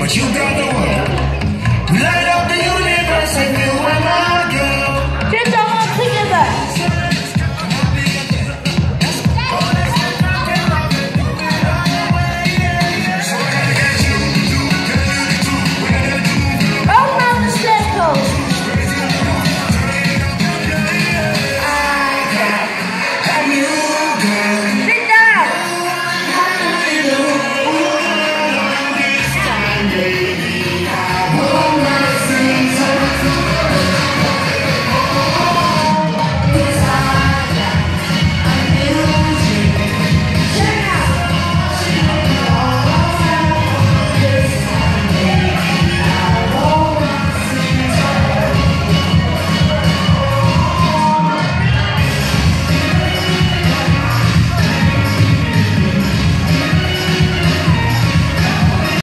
But you got the one.